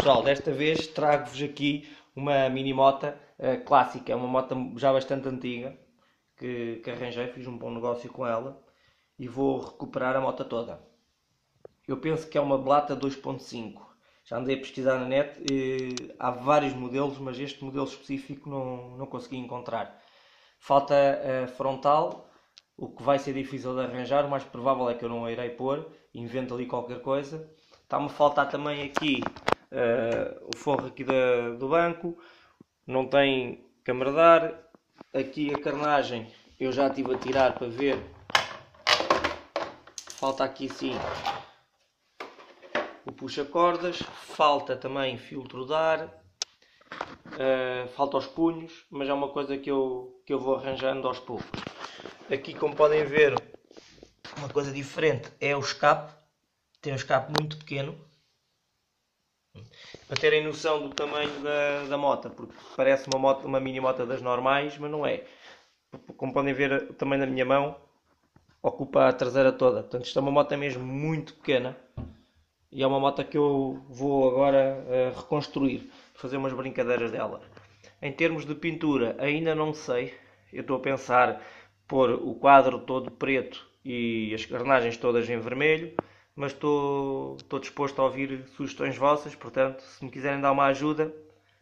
pessoal, desta vez trago-vos aqui uma mini mota uh, clássica, é uma moto já bastante antiga que, que arranjei, fiz um bom negócio com ela e vou recuperar a moto toda. Eu penso que é uma Blata 2.5. Já andei a pesquisar na net, e, há vários modelos, mas este modelo específico não, não consegui encontrar. Falta a frontal, o que vai ser difícil de arranjar, o mais provável é que eu não a irei pôr, invento ali qualquer coisa. Está-me a faltar também aqui uh, o forro aqui da, do banco, não tem camaradar, aqui a carnagem eu já estive a tirar para ver, falta aqui sim o puxa-cordas, falta também filtro de ar, uh, falta os punhos, mas é uma coisa que eu, que eu vou arranjando aos poucos. Aqui como podem ver, uma coisa diferente é o escape, tem um escape muito pequeno, para terem noção do tamanho da, da moto, porque parece uma, moto, uma mini moto das normais, mas não é. Como podem ver, o tamanho da minha mão ocupa a traseira toda. Portanto, isto é uma moto mesmo muito pequena e é uma moto que eu vou agora uh, reconstruir, fazer umas brincadeiras dela. Em termos de pintura, ainda não sei. Eu estou a pensar pôr o quadro todo preto e as carnagens todas em vermelho mas estou, estou disposto a ouvir sugestões vossas, portanto, se me quiserem dar uma ajuda,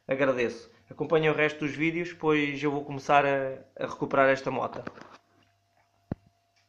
agradeço. Acompanhem o resto dos vídeos, pois eu vou começar a, a recuperar esta moto.